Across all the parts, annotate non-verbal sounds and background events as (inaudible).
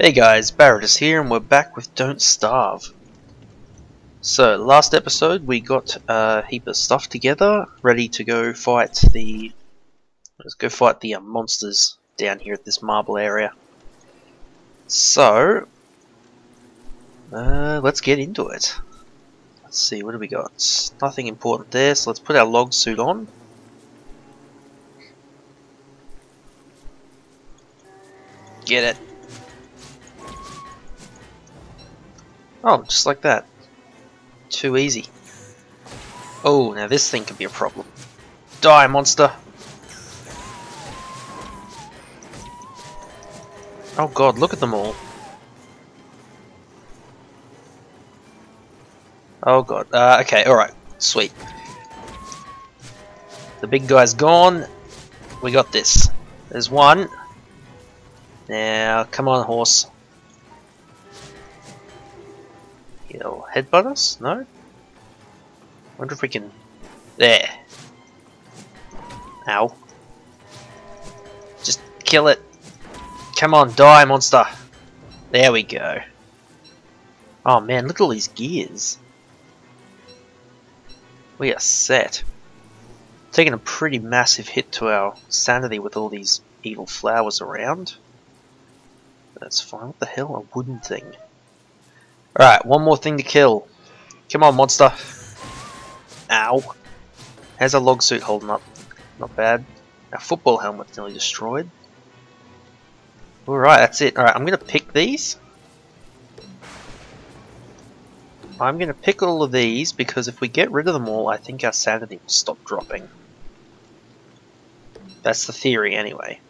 Hey guys, Barodas here and we're back with Don't Starve. So, last episode we got a heap of stuff together, ready to go fight the... Let's go fight the uh, monsters down here at this marble area. So, uh, let's get into it. Let's see, what do we got? Nothing important there, so let's put our log suit on. Get it. Oh, just like that. Too easy. Oh, now this thing could be a problem. Die, monster! Oh god, look at them all. Oh god. Uh, okay, alright. Sweet. The big guy's gone. We got this. There's one. Now, come on, horse. He'll headbutt us? No? wonder if we can... There. Ow. Just kill it. Come on, die, monster. There we go. Oh man, look at all these gears. We are set. Taking a pretty massive hit to our sanity with all these evil flowers around. That's fine. What the hell? A wooden thing. Alright, one more thing to kill. Come on, monster. Ow. How's our log suit holding up? Not bad. Our football helmet's nearly destroyed. Alright, that's it. Alright, I'm going to pick these. I'm going to pick all of these because if we get rid of them all, I think our sanity will stop dropping. That's the theory anyway.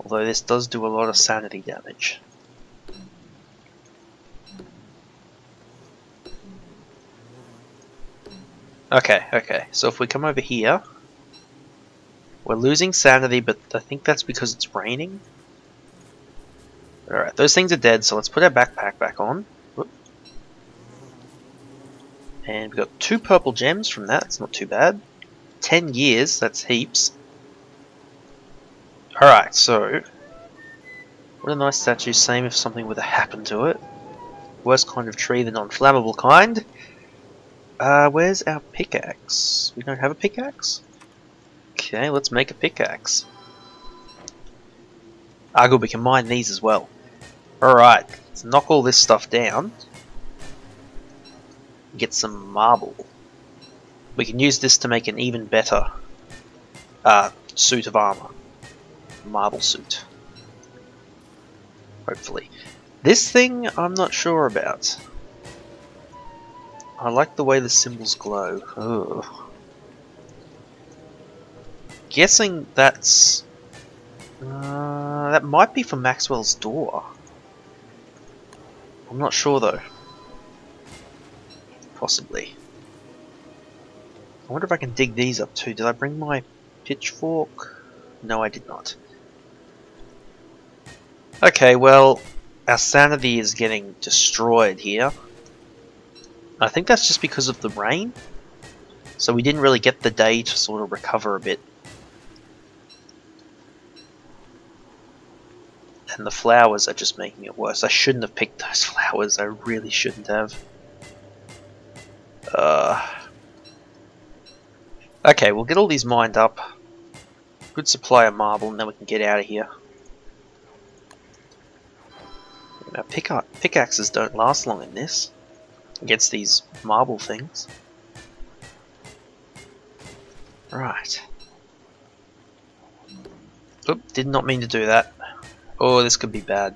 Although this does do a lot of sanity damage. Okay, okay. So if we come over here, we're losing sanity, but I think that's because it's raining. Alright, those things are dead, so let's put our backpack back on. Whoop. And we've got two purple gems from that, it's not too bad. Ten gears, that's heaps. Alright, so... What a nice statue, same if something were to happen to it. Worst kind of tree, the non-flammable kind. Uh, where's our pickaxe? We don't have a pickaxe? Okay, let's make a pickaxe. Ah, good, we can mine these as well. Alright, let's knock all this stuff down. Get some marble. We can use this to make an even better uh, suit of armor marble suit. Hopefully. This thing, I'm not sure about. I like the way the symbols glow. Ugh. Guessing that's... Uh, that might be for Maxwell's door. I'm not sure though. Possibly. I wonder if I can dig these up too. Did I bring my pitchfork? No, I did not. Okay, well, our sanity is getting destroyed here. I think that's just because of the rain. So we didn't really get the day to sort of recover a bit. And the flowers are just making it worse. I shouldn't have picked those (laughs) flowers. I really shouldn't have. Uh, okay, we'll get all these mined up. Good supply of marble and then we can get out of here. Now, pick pickaxes don't last long in this. Against these marble things. Right. Oop, did not mean to do that. Oh, this could be bad.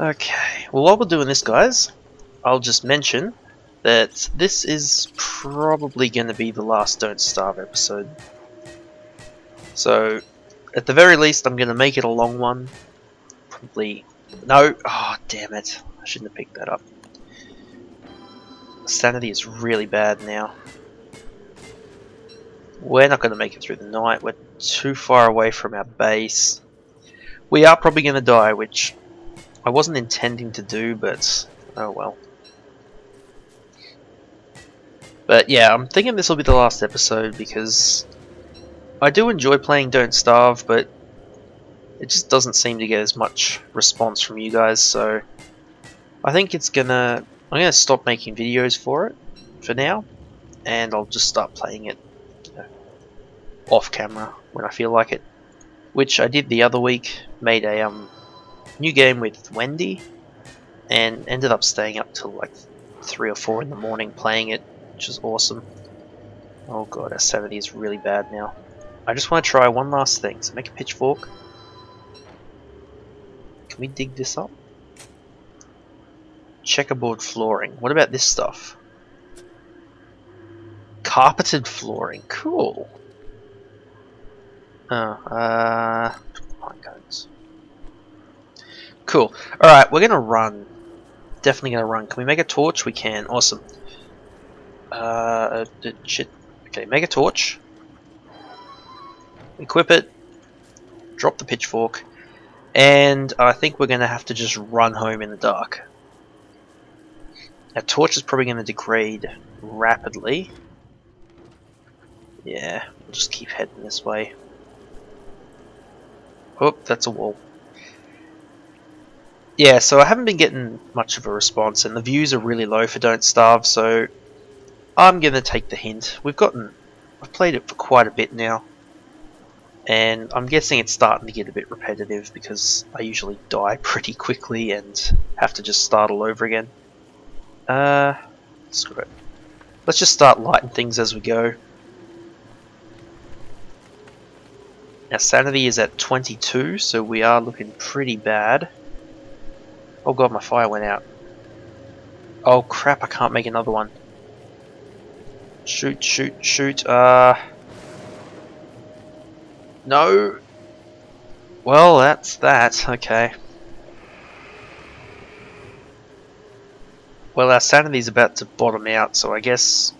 Okay, well while we're doing this guys, I'll just mention that this is probably going to be the last Don't Starve episode. So, at the very least I'm going to make it a long one, probably... No! Oh, damn it. I shouldn't have picked that up. Sanity is really bad now. We're not going to make it through the night. We're too far away from our base. We are probably going to die, which I wasn't intending to do, but oh well. But yeah, I'm thinking this will be the last episode because I do enjoy playing Don't Starve, but it just doesn't seem to get as much response from you guys, so I think it's gonna I'm gonna stop making videos for it for now, and I'll just start playing it you know, off camera when I feel like it. Which I did the other week, made a um new game with Wendy, and ended up staying up till like three or four in the morning playing it, which is awesome. Oh god, our sanity is really bad now. I just want to try one last thing. So make a pitchfork. Can we dig this up? Checkerboard flooring. What about this stuff? Carpeted flooring. Cool. Oh, uh, pine cones. Cool. Alright, we're gonna run. Definitely gonna run. Can we make a torch? We can. Awesome. Uh, uh shit. Okay, make a torch. Equip it. Drop the pitchfork. And I think we're gonna have to just run home in the dark. Our torch is probably gonna degrade rapidly. Yeah, we'll just keep heading this way. Oh, that's a wall. Yeah, so I haven't been getting much of a response, and the views are really low for Don't Starve, so I'm going to take the hint. We've gotten... I've played it for quite a bit now, and I'm guessing it's starting to get a bit repetitive because I usually die (laughs) pretty quickly and have to just start all over again. Uh, screw it. Let's just start lighting things as we go. Now sanity is at 22, so we are looking pretty bad. Oh god, my fire went out. Oh crap, I can't make another one. Shoot, shoot, shoot, uh... No! Well, that's that, okay. Well, our sanity's about to bottom out, so I guess...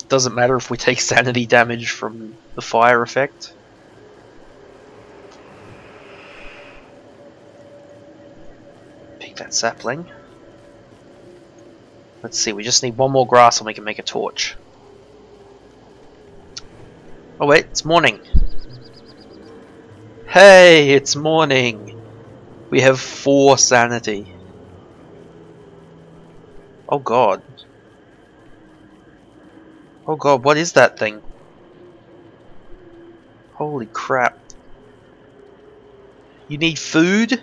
It doesn't matter if we take (laughs) sanity damage from the fire effect. Pick that sapling. Let's see, we just need one more grass and we can make a torch. Oh wait, it's morning. Hey, it's morning. We have four sanity. Oh god. Oh god, what is that thing? Holy crap. You need food?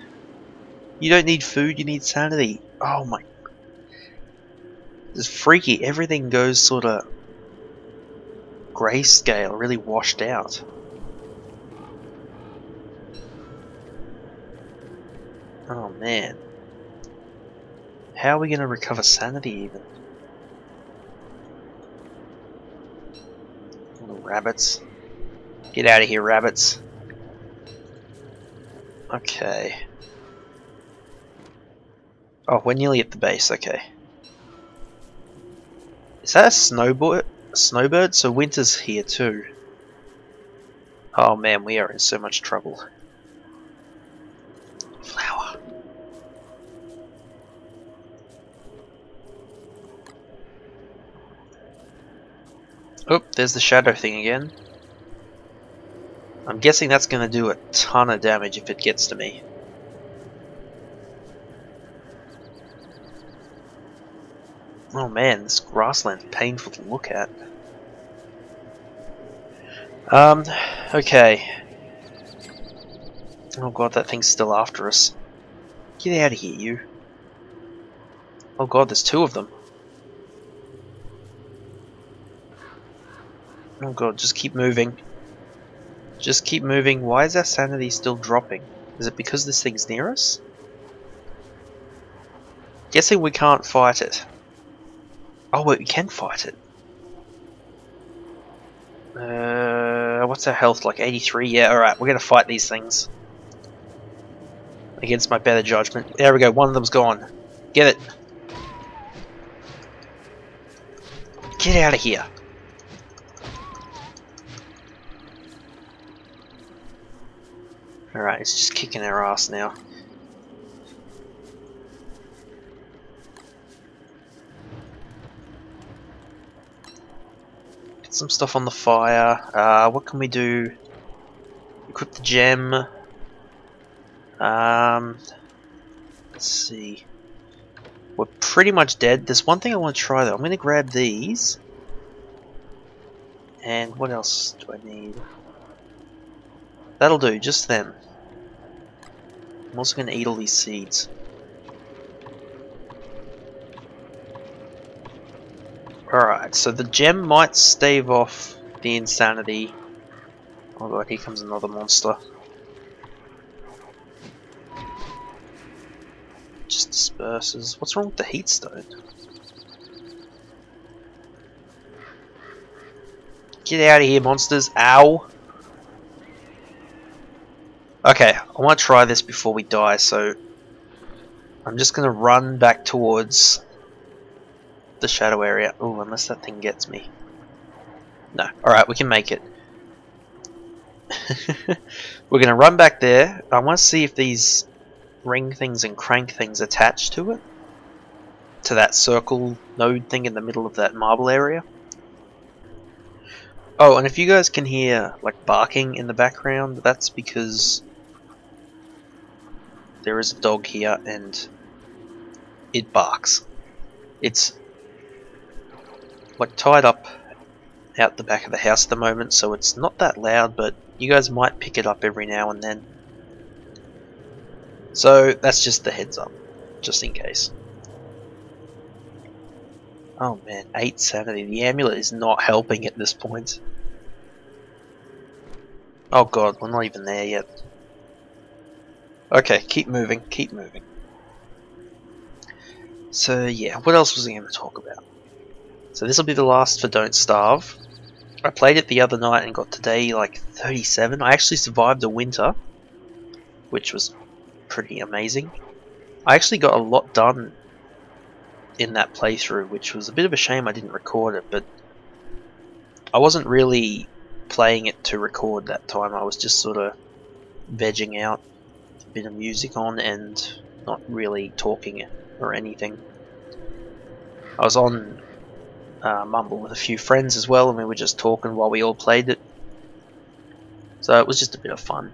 You don't need food, you need sanity. Oh my... It's freaky. Everything goes sort of grayscale, really washed out. Oh man. How are we going to recover sanity even? Little rabbits. Get out of here, rabbits. Okay. Oh, we're nearly at the base, okay. Is that a snowbird? Snowbird? So winter's here too. Oh man, we are in so much trouble. Flower. Oh, there's the shadow thing again. I'm guessing that's going to do a ton of damage if it gets to me. Oh man, this grassland's painful to look at. Um, okay. Oh god, that thing's still after us. Get out of here, you. Oh god, there's two of them. Oh god, just keep moving. Just keep moving. Why is our sanity still dropping? Is it because this thing's near us? Guessing we can't fight it. Oh wait, we can fight it. Uh, what's our health like? 83? Yeah, alright, we're gonna fight these things. Against my better judgment. There we go, one of them's gone. Get it. Get out of here. Alright, it's just kicking our ass now. Get some stuff on the fire. Uh, what can we do? Equip the gem. Um, let's see. We're pretty much dead. There's one thing I want to try though. I'm going to grab these. And what else do I need? That'll do, just then. I'm also going to eat all these seeds. Alright, so the gem might stave off the insanity. Oh god, here comes another monster. Just disperses. What's wrong with the heat stone? Get out of here, monsters. Ow! Okay, I want to try this before we die, so I'm just going to run back towards the shadow area. Oh, unless that thing gets me. No. Alright, we can make it. (laughs) We're going to run back there. I want to see if these ring things and crank things attach to it. To that circle node thing in the middle of that marble area. Oh, and if you guys can hear like barking in the background, that's because there is a dog here and it barks. It's like tied up out the back of the house at the moment, so it's not that loud, but you guys might pick it up every now and then. So that's just the heads up, just in case. Oh man, 8 sanity. The amulet is not helping at this point. Oh god, we're not even there yet. Okay, keep moving, keep moving. So yeah, what else was I going to talk about? So this will be the last for Don't Starve. I played it the other night and got today like 37. I actually survived a winter, which was pretty amazing. I actually got a lot done in that playthrough, which was a bit of a shame I didn't record it, but I wasn't really playing it to record that time. I was just sort of vegging out bit of music on and not really talking or anything. I was on uh, Mumble with a few friends as well and we were just talking while we all played it. So it was just a bit of fun.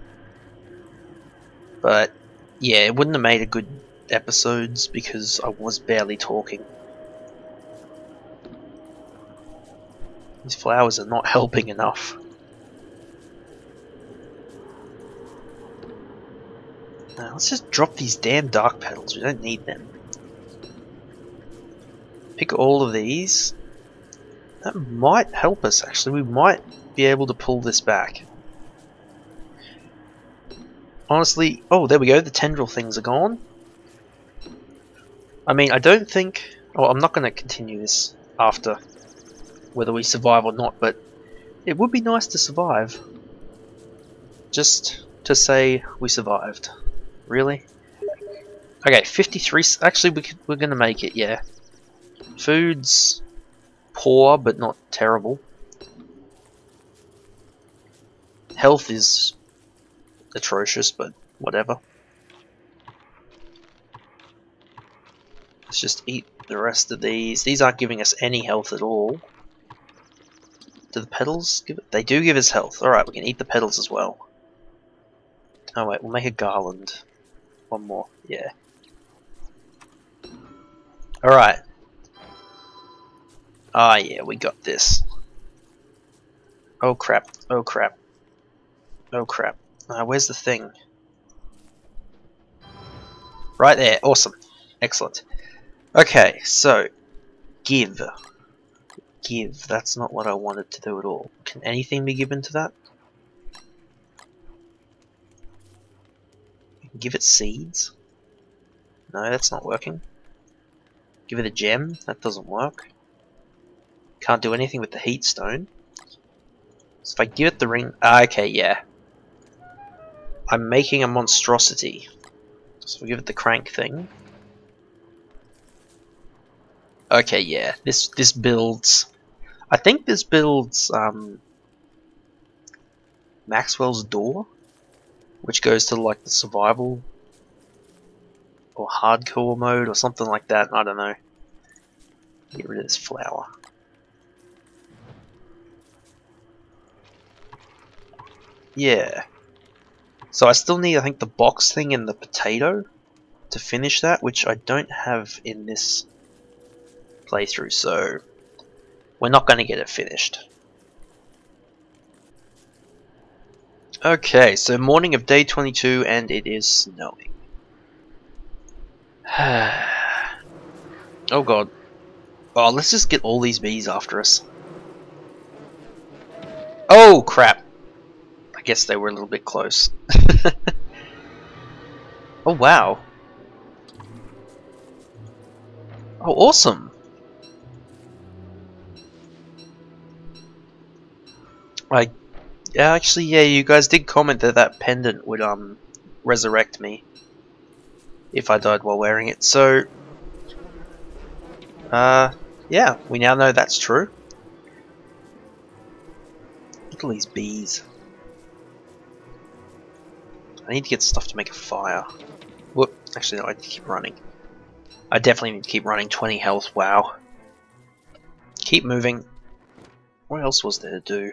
But yeah, it wouldn't have made a good episodes because I was barely talking. These flowers are not (laughs) helping enough. Now, let's just drop these damn dark petals. We don't need them. Pick all of these. That might help us, actually. We might be able to pull this back. Honestly, oh, there we go. The tendril things are gone. I mean, I don't think... Oh, I'm not going to continue this after whether we survive or not, but it would be nice to survive. Just to say we survived. Really? Okay, 53. Actually, we could, we're going to make it, yeah. Food's poor, but not terrible. Health is atrocious, but whatever. Let's just eat the rest of these. These aren't giving us any health at all. Do the petals give it? They do give us health. Alright, we can eat the petals as well. Oh wait, we'll make a garland. One more, yeah. Alright. Ah, yeah, we got this. Oh crap, oh crap. Oh crap. Uh, where's the thing? Right there, awesome. Excellent. Okay, so, give. Give, that's not what I wanted to do at all. Can anything be given to that? Give it seeds? No, that's not working. Give it a gem? That doesn't work. Can't do anything with the heat stone. So if I give it the ring... Ah, okay, yeah. I'm making a monstrosity. So we give it the crank thing. Okay, yeah. This this builds... I think this builds um, Maxwell's door which goes to like the survival or hardcore mode or something like that. I don't know. Get rid of this flower. Yeah. So I still need, I think, the box thing and the potato to finish that, which I don't have in this playthrough, so we're not going to get it finished. Okay, so morning of day 22 and it is snowing. (sighs) oh god. Oh, let's just get all these bees after us. Oh crap. I guess they were a little bit close. (laughs) oh wow. Oh awesome. I actually, yeah, you guys did comment that that pendant would um resurrect me if I died while wearing it. So, uh, yeah, we now know that's true. Look at these bees. I need to get stuff to make a fire. Whoop, actually no, I need to keep running. I definitely need to keep running, 20 health, wow. Keep moving. What else was there to do?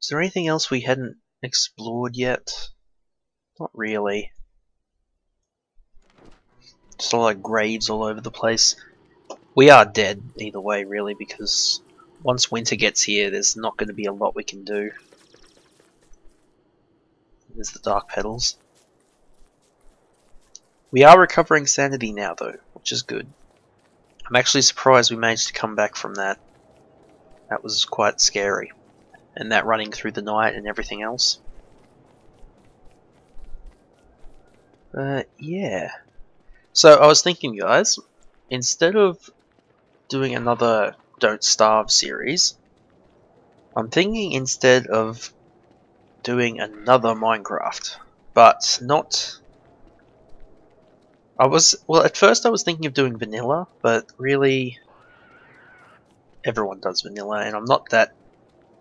Is there anything else we hadn't explored yet? Not really. Just all like graves all over the place. We are dead either way, really, because once winter gets here, there's not going to be a lot we can do. There's the dark petals. We are recovering sanity now, though, which is good. I'm actually surprised we managed to come back from that. That was quite scary and that running through the night and everything else. But yeah. So I was thinking, guys, instead of doing another Don't Starve series, I'm thinking instead of doing another Minecraft, but not. I was well at first I was thinking of doing vanilla, but really everyone does vanilla, and I'm not that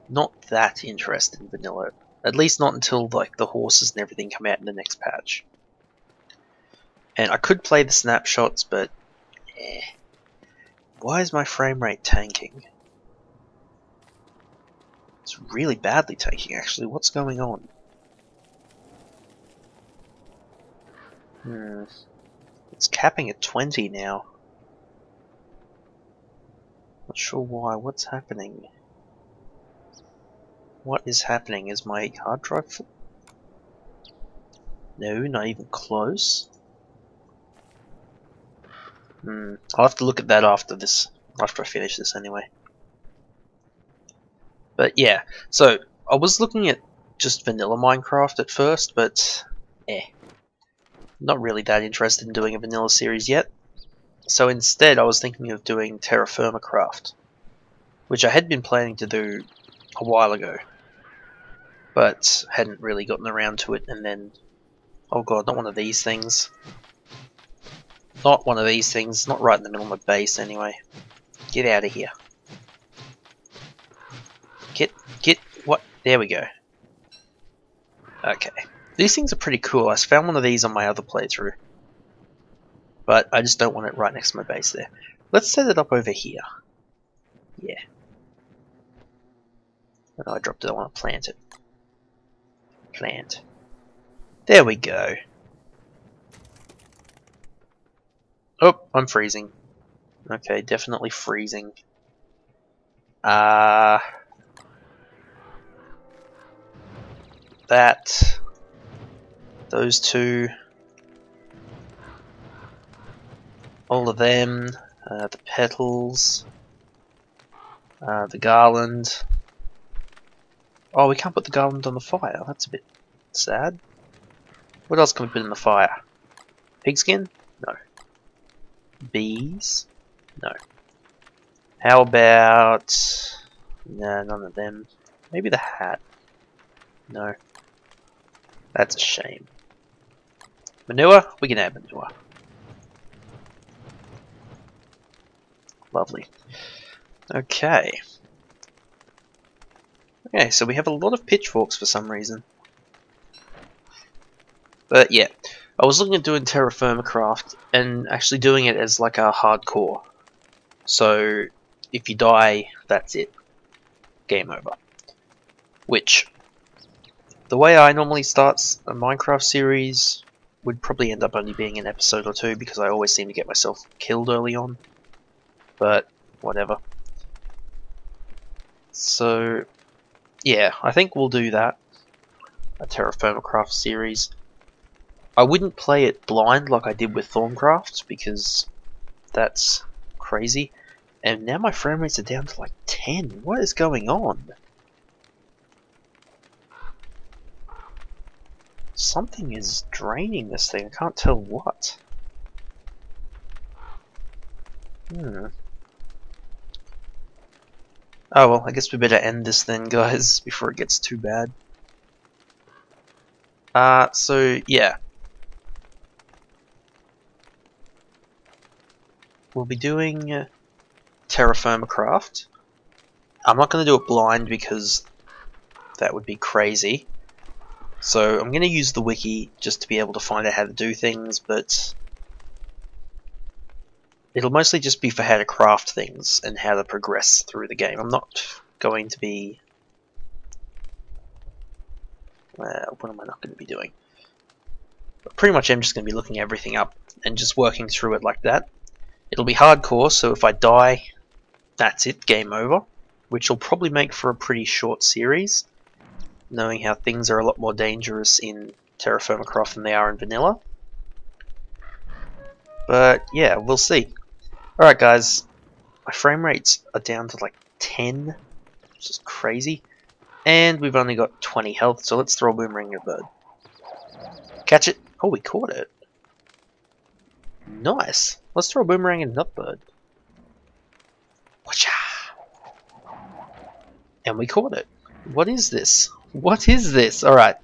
not that interested in vanilla. At least not until like the horses and everything come out in the next patch. And I could play the snapshots, but eh. Why is my frame rate tanking? It's really badly tanking actually. What's going on? Hmm. It's capping at 20 now. Not sure why. What's happening? What is happening? Is my hard drive full? No, not even close. Hmm. I'll have to look at that after this, after I finish this anyway. But yeah, so I was looking at just vanilla Minecraft at first, but eh. Not really that interested in doing a vanilla series yet. So instead I was thinking of doing Terra Firma Craft, which I had been planning to do a while ago, but hadn't really gotten around to it. And then, oh god, not one of these things. Not one of these things, not right in the middle of my base anyway. Get out of here. Get, get, what? There we go. Okay. These things are pretty cool. I found one of these on my other playthrough. But I just don't want it right next to my base there. Let's set it up over here. Yeah. I dropped it, I want to plant it. Plant. There we go. Oh, I'm freezing. Okay, definitely freezing. Uh, that, those two, all of them, uh, the petals, uh, the garland, Oh, we can't put the garland on the fire. That's a bit sad. What else can we put in the fire? Pigskin? No. Bees? No. How about... No, none of them. Maybe the hat? No. That's a shame. Manure? We can add manure. Lovely. Okay. Okay, so we have a lot of pitchforks for some reason. But yeah, I was looking at doing Terra Firma Craft and actually doing it as like a hardcore. So if you die, that's it. Game over. Which the way I normally start a Minecraft series would probably end up only being an episode or two because I always seem to get myself killed early on. But whatever. So yeah, I think we'll do that. A Terra Firma series. I wouldn't play it blind like I did with Thaumcraft because that's crazy. And now my frame rates are down to like 10. What is going on? Something is draining this thing. I can't tell what. Hmm. Oh well, I guess we better end this then, guys, (laughs) before it gets too bad. Uh, so, yeah. We'll be doing Terra Firma Craft. I'm not going to do it blind because that would be crazy. So I'm going to use the wiki just to be able to find out how to do things, but it'll mostly just be for how to craft things and how to progress through the game. I'm not going to be... What am I not going to be doing? But pretty much I'm just going to be looking everything up and just working through it like that. It'll be hardcore, so if I die, that's it, game over. Which will probably make for a pretty short series knowing how things are a lot more dangerous in Terra Firma Craft than they are in vanilla. But yeah, we'll see. Alright guys, my frame rates are down to like 10, which is crazy. And we've only got 20 health, so let's throw a boomerang at bird. Catch it. Oh, we caught it. Nice. Let's throw a boomerang at another bird. Watcha! And we caught it. What is this? What is this? Alright.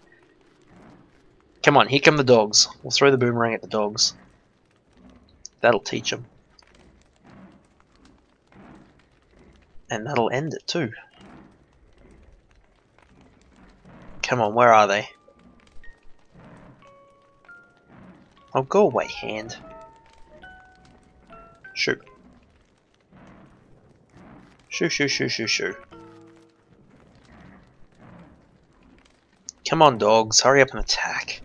Come on, here come the dogs. We'll throw the boomerang at the dogs. That'll teach them. And that'll end it too. Come on, where are they? Oh, go away, hand. Shoot. Shoo, shoo, shoo, shoo, shoo. Come on, dogs, hurry up and attack.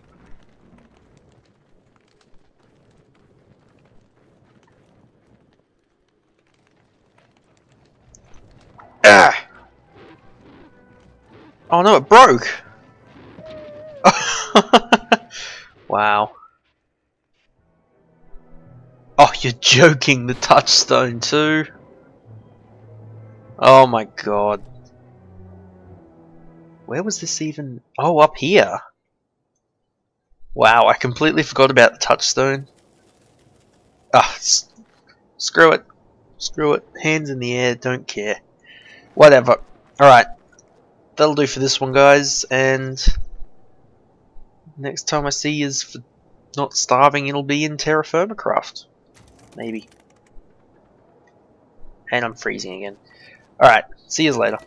Ah! Oh no, it broke! (laughs) wow. Oh, you're joking, the touchstone too? Oh my god. Where was this even? Oh, up here. Wow, I completely forgot about the touchstone. Ah, screw it. Screw it. Hands in the air, don't care. Whatever. Alright. That'll do for this one, guys. And next time I see you for not starving, it'll be in Terra Firma Craft. Maybe. And I'm freezing again. Alright, see you later.